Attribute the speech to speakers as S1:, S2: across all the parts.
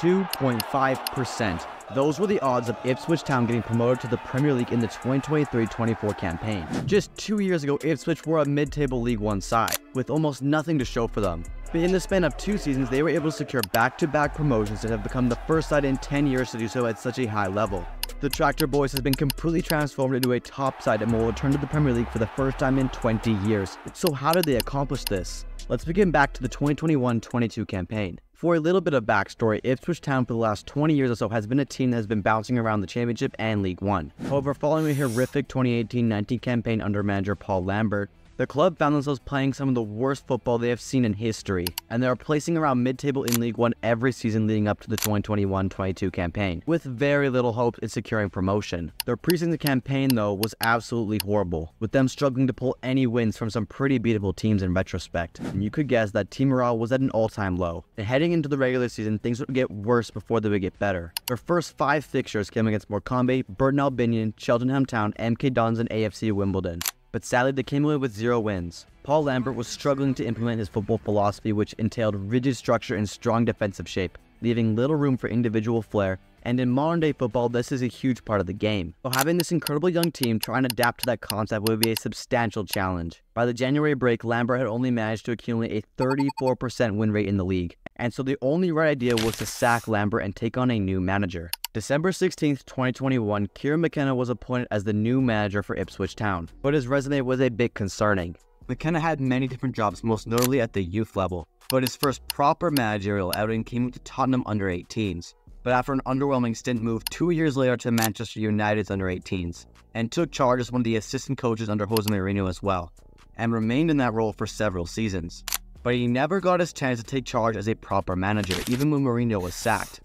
S1: 2.5%. Those were the odds of Ipswich Town getting promoted to the Premier League in the 2023-24 campaign. Just two years ago, Ipswich were a mid-table League One side, with almost nothing to show for them. But in the span of two seasons, they were able to secure back-to-back promotions and have become the first side in 10 years to do so at such a high level. The Tractor Boys has been completely transformed into a top side and will return to the Premier League for the first time in 20 years. So how did they accomplish this? Let's begin back to the 2021-22 campaign. For a little bit of backstory, Ipswich Town for the last 20 years or so has been a team that has been bouncing around the Championship and League One. However, following a horrific 2018-19 campaign under manager Paul Lambert, the club found themselves playing some of the worst football they have seen in history, and they are placing around mid-table in League One every season leading up to the 2021-22 campaign, with very little hope in securing promotion. Their preseason campaign, though, was absolutely horrible, with them struggling to pull any wins from some pretty beatable teams in retrospect. And you could guess that team morale was at an all-time low. And heading into the regular season, things would get worse before they would get better. Their first five fixtures came against Morecambe, Burton Albion, Cheltenham Town, MK Dons, and AFC Wimbledon but sadly they came away with zero wins. Paul Lambert was struggling to implement his football philosophy which entailed rigid structure and strong defensive shape, leaving little room for individual flair, and in modern day football this is a huge part of the game. So having this incredible young team try and adapt to that concept would be a substantial challenge. By the January break, Lambert had only managed to accumulate a 34% win rate in the league, and so the only right idea was to sack Lambert and take on a new manager. December 16, 2021, Kieran McKenna was appointed as the new manager for Ipswich Town, but his resume was a bit concerning. McKenna had many different jobs, most notably at the youth level, but his first proper managerial outing came the Tottenham under 18s. But after an underwhelming stint, moved two years later to Manchester United's under 18s, and took charge as one of the assistant coaches under Jose Mourinho as well, and remained in that role for several seasons. But he never got his chance to take charge as a proper manager, even when Mourinho was sacked.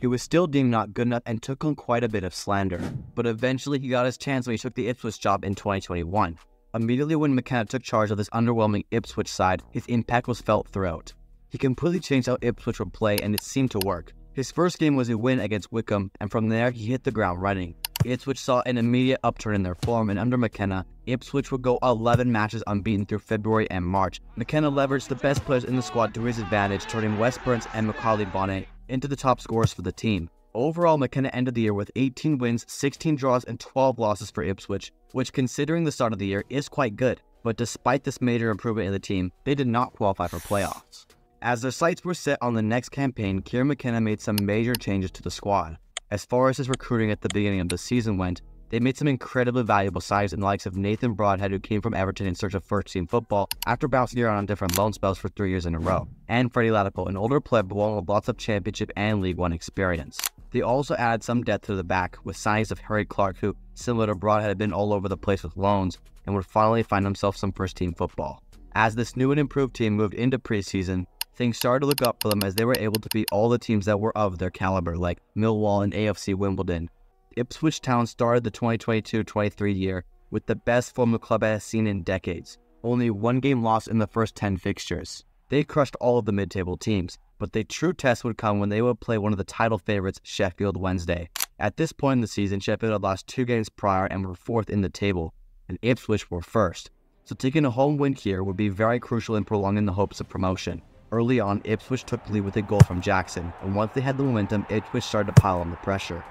S1: He was still deemed not good enough and took on quite a bit of slander, but eventually he got his chance when he took the Ipswich job in 2021. Immediately when McKenna took charge of this underwhelming Ipswich side, his impact was felt throughout. He completely changed how Ipswich would play and it seemed to work. His first game was a win against Wycombe, and from there he hit the ground running. Ipswich saw an immediate upturn in their form, and under McKenna, Ipswich would go 11 matches unbeaten through February and March. McKenna leveraged the best players in the squad to his advantage, turning Wes Burns and Macauley Bonne into the top scorers for the team. Overall, McKenna ended the year with 18 wins, 16 draws, and 12 losses for Ipswich, which considering the start of the year is quite good. But despite this major improvement in the team, they did not qualify for playoffs. As their sights were set on the next campaign, Kieran McKenna made some major changes to the squad. As far as his recruiting at the beginning of the season went, they made some incredibly valuable signings in the likes of Nathan Broadhead, who came from Everton in search of first team football after bouncing around on different loan spells for three years in a row, and Freddie Ladapo, an older player one with lots of championship and League One experience. They also added some depth to the back with signings of Harry Clarke, who, similar to Broadhead, had been all over the place with loans and would finally find himself some first team football. As this new and improved team moved into preseason, things started to look up for them as they were able to beat all the teams that were of their caliber, like Millwall and AFC Wimbledon, Ipswich Town started the 2022-23 year with the best form the club has seen in decades. Only one game lost in the first 10 fixtures. They crushed all of the mid-table teams, but the true test would come when they would play one of the title favorites, Sheffield Wednesday. At this point in the season, Sheffield had lost two games prior and were fourth in the table, and Ipswich were first. So taking a home win here would be very crucial in prolonging the hopes of promotion. Early on, Ipswich took the lead with a goal from Jackson, and once they had the momentum, Ipswich started to pile on the pressure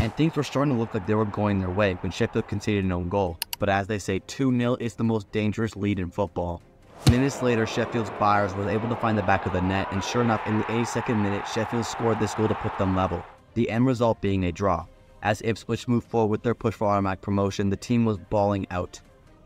S1: and things were starting to look like they were going their way when Sheffield conceded an own goal. But as they say, 2-0 is the most dangerous lead in football. Minutes later, Sheffield's Byers was able to find the back of the net, and sure enough, in the 82nd minute, Sheffield scored this goal to put them level, the end result being a draw. As Ipswich moved forward with their push for automatic promotion, the team was balling out.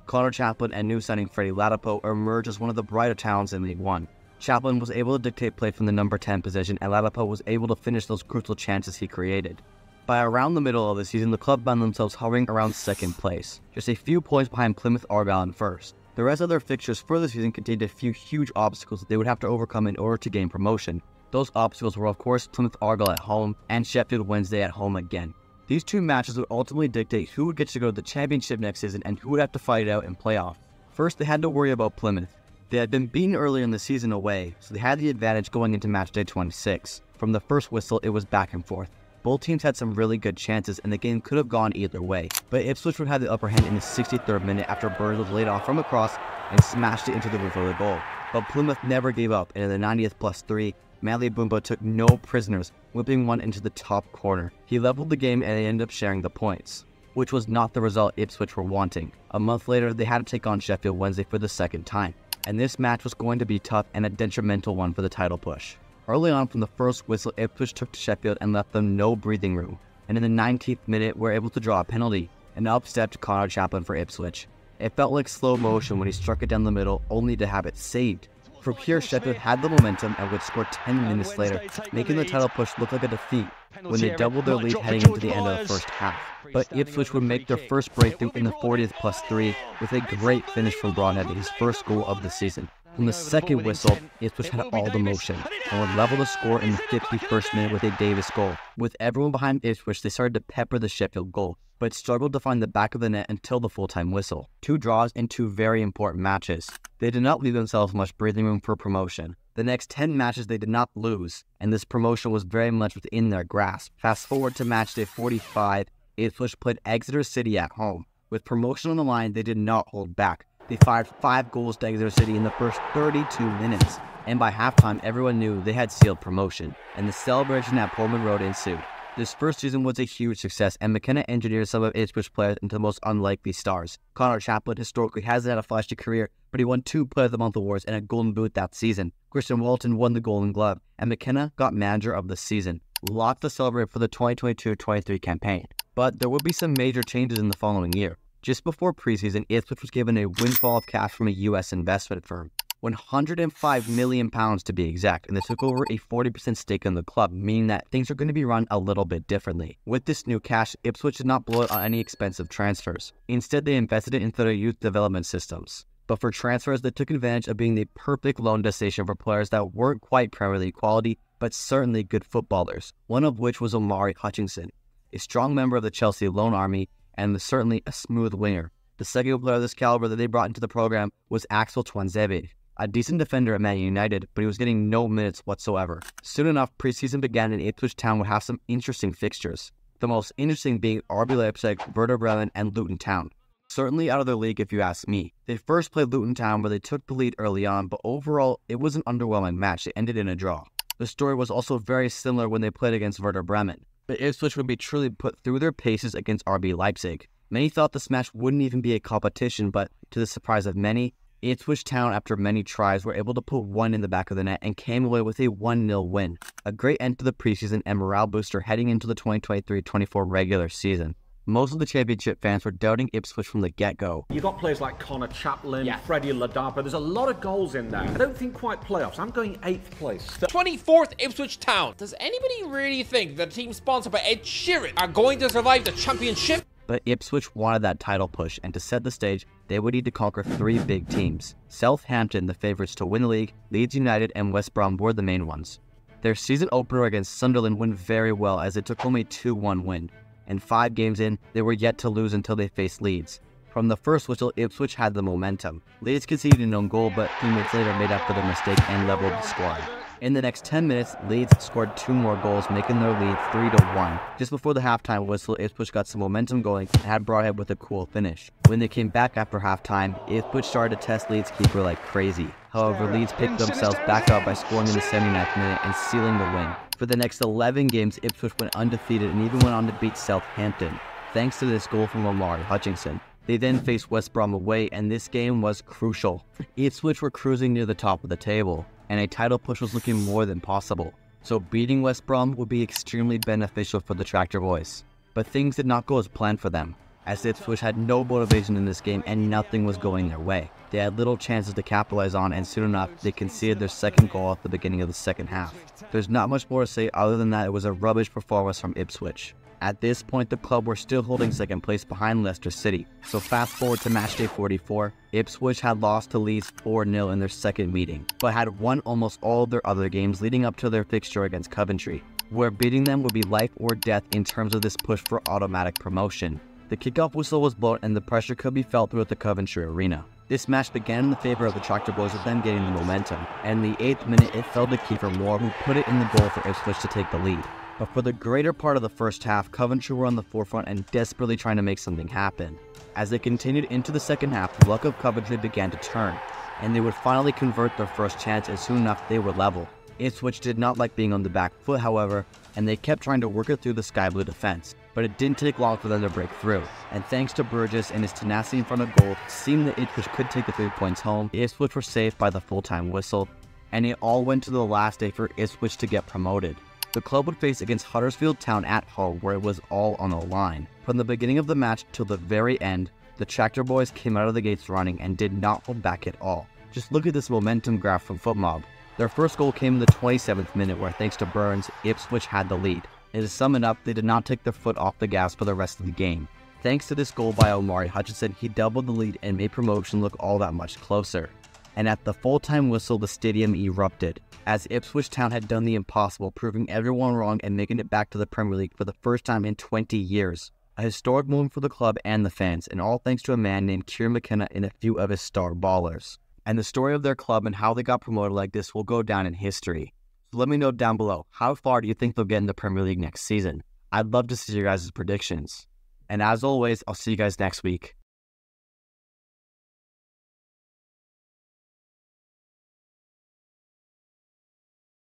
S1: Connor Chaplin and new signing Freddie Ladapo emerged as one of the brighter talents in League One. Chaplin was able to dictate play from the number 10 position, and Ladapo was able to finish those crucial chances he created. By around the middle of the season, the club found themselves hovering around second place, just a few points behind Plymouth Argyle in first. The rest of their fixtures for the season contained a few huge obstacles that they would have to overcome in order to gain promotion. Those obstacles were of course Plymouth Argyle at home and Sheffield Wednesday at home again. These two matches would ultimately dictate who would get to go to the championship next season and who would have to fight it out in playoff. First, they had to worry about Plymouth. They had been beaten earlier in the season away, so they had the advantage going into match day 26. From the first whistle, it was back and forth. Both teams had some really good chances and the game could have gone either way, but Ipswich would have the upper hand in the 63rd minute after Burns was laid off from a cross and smashed it into the roof of the goal. But Plymouth never gave up, and in the 90th plus 3, Bali Mumba took no prisoners, whipping one into the top corner. He leveled the game and they ended up sharing the points, which was not the result Ipswich were wanting. A month later, they had to take on Sheffield Wednesday for the second time, and this match was going to be tough and a detrimental one for the title push. Early on from the first whistle, Ipswich took to Sheffield and left them no breathing room, and in the 19th minute were able to draw a penalty, and up stepped Connor Chaplin for Ipswich. It felt like slow motion when he struck it down the middle, only to have it saved. From here, Sheffield had the momentum and would score 10 minutes later, making the title push look like a defeat when they doubled their lead heading into the end of the first half. But Ipswich would make their first breakthrough in the 40th plus 3 with a great finish from Broadhead, his first goal of the season. From the second whistle, Ipswich had all the motion and would level the score in the 51st minute with a Davis goal. With everyone behind Ipswich, they started to pepper the Sheffield goal, but struggled to find the back of the net until the full-time whistle. Two draws in two very important matches. They did not leave themselves much breathing room for promotion. The next 10 matches they did not lose, and this promotion was very much within their grasp. Fast forward to match day 45, Ipswich played Exeter City at home. With promotion on the line, they did not hold back. They fired five goals to Exeter City in the first 32 minutes, and by halftime, everyone knew they had sealed promotion, and the celebration at Portman Road ensued. This first season was a huge success, and McKenna engineered some of Ipswich players into the most unlikely stars. Connor Chaplin historically hasn't had a flashy career, but he won two Player of the Month awards and a Golden Boot that season. Christian Walton won the Golden Glove, and McKenna got Manager of the Season. Lots to celebrate for the 2022-23 campaign, but there will be some major changes in the following year. Just before preseason, Ipswich was given a windfall of cash from a U.S. investment firm. 105 million pounds to be exact, and they took over a 40% stake in the club, meaning that things are going to be run a little bit differently. With this new cash, Ipswich did not blow it on any expensive transfers. Instead, they invested it into their youth development systems. But for transfers, they took advantage of being the perfect loan destination for players that weren't quite Premier League quality, but certainly good footballers, one of which was Omari Hutchinson, a strong member of the Chelsea loan army and certainly a smooth winger. The second player of this caliber that they brought into the program was Axel Tuanzebe, a decent defender at Man United, but he was getting no minutes whatsoever. Soon enough, preseason began and Ipswich Town would have some interesting fixtures. The most interesting being RB Leipzig, Werder Bremen, and Luton Town. Certainly out of their league if you ask me. They first played Luton Town where they took the lead early on, but overall it was an underwhelming match. It ended in a draw. The story was also very similar when they played against Werder Bremen but Ipswich would be truly put through their paces against RB Leipzig. Many thought this match wouldn't even be a competition, but to the surprise of many, Ipswich Town, after many tries, were able to put one in the back of the net and came away with a 1 0 win. A great end to the preseason and morale booster heading into the 2023 24 regular season. Most of the championship fans were doubting Ipswich from the get-go.
S2: You've got players like Connor Chaplin, yeah. Freddie Ladapo. There's a lot of goals in there. I don't think quite playoffs. I'm going eighth place.
S3: 24th Ipswich Town. Does anybody really think the team sponsored by Ed Sheeran are going to survive the championship?
S1: But Ipswich wanted that title push, and to set the stage, they would need to conquer three big teams. Southampton, the favourites to win the league, Leeds United, and West Brom were the main ones. Their season opener against Sunderland went very well as it took only a 2-1 win and five games in, they were yet to lose until they faced Leeds. From the first whistle, Ipswich had the momentum. Leeds conceded an own goal, but three minutes later made up for their mistake and leveled the score. In the next 10 minutes, Leeds scored two more goals, making their lead 3 to 1. Just before the halftime whistle, Ipswich got some momentum going and had Broadhead with a cool finish. When they came back after halftime, Ipswich started to test Leeds' keeper like crazy. However, Leeds picked themselves back up by scoring in the 79th minute and sealing the win. For the next 11 games, Ipswich went undefeated and even went on to beat Southampton, thanks to this goal from Omari Hutchinson. They then faced West Brom away, and this game was crucial. Ipswich were cruising near the top of the table, and a title push was looking more than possible. So beating West Brom would be extremely beneficial for the Tractor Boys. But things did not go as planned for them as Ipswich had no motivation in this game and nothing was going their way. They had little chances to capitalize on and soon enough they conceded their second goal at the beginning of the second half. There's not much more to say other than that it was a rubbish performance from Ipswich. At this point, the club were still holding second place behind Leicester City. So fast forward to matchday 44, Ipswich had lost to Leeds 4-0 in their second meeting, but had won almost all of their other games leading up to their fixture against Coventry, where beating them would be life or death in terms of this push for automatic promotion. The kickoff whistle was blown and the pressure could be felt throughout the Coventry arena. This match began in the favor of the Tractor Boys with them getting the momentum, and in the 8th minute it fell to Kieffer Moore who put it in the goal for Ipswich to take the lead. But for the greater part of the first half, Coventry were on the forefront and desperately trying to make something happen. As they continued into the second half, the luck of Coventry began to turn. and they would finally convert their first chance and soon enough they were level. Ipswich did not like being on the back foot, however, and they kept trying to work it through the Sky Blue defense. But it didn't take long for them to break through. And thanks to Burgess and his tenacity in front of goal, seemed that Ipswich could take the three points home. Ipswich were saved by the full-time whistle, and it all went to the last day for Ipswich to get promoted. The club would face against Huddersfield Town at home where it was all on the line. From the beginning of the match till the very end, the Tractor Boys came out of the gates running and did not hold back at all. Just look at this momentum graph from FotMob. Their first goal came in the 27th minute where thanks to Burns, Ipswich had the lead. And to sum it up, they did not take their foot off the gas for the rest of the game. Thanks to this goal by Omari Hutchinson, he doubled the lead and made promotion look all that much closer. And at the full-time whistle, the stadium erupted, as Ipswich Town had done the impossible, proving everyone wrong and making it back to the Premier League for the first time in 20 years. A historic moment for the club and the fans, and all thanks to a man named Kieran McKenna and a few of his star ballers and the story of their club and how they got promoted like this will go down in history. So let me know down below, how far do you think they'll get in the Premier League next season? I'd love to see your guys' predictions. And as always, I'll see you guys next week.